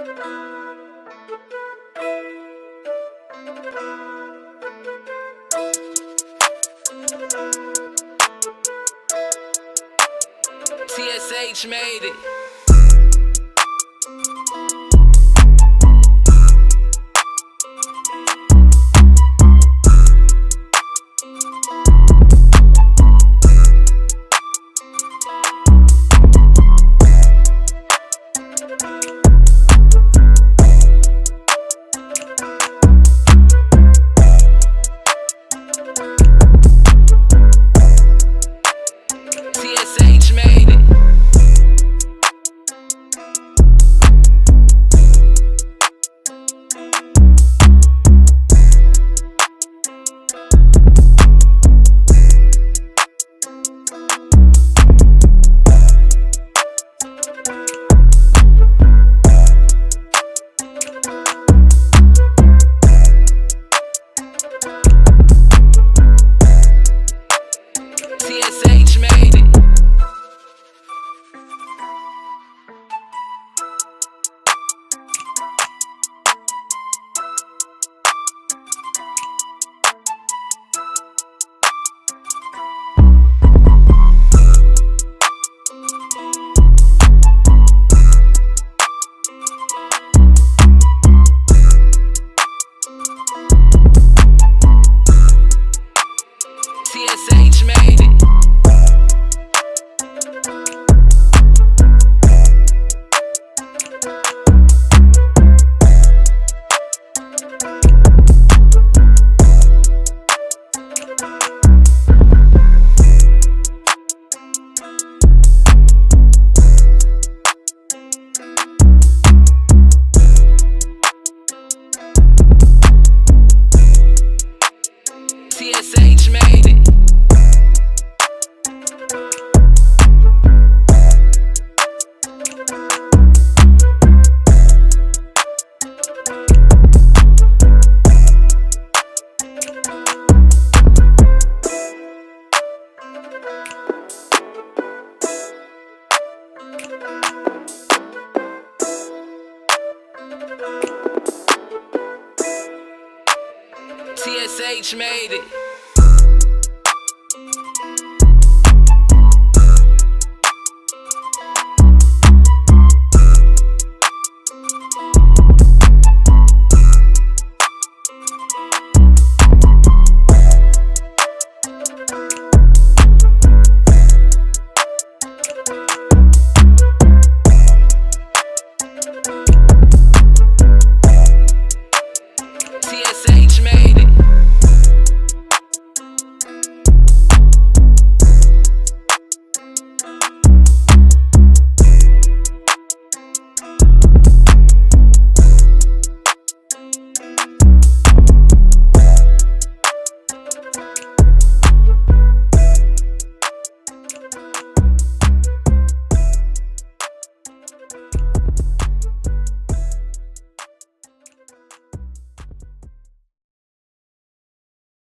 TSH made it. TSH made it.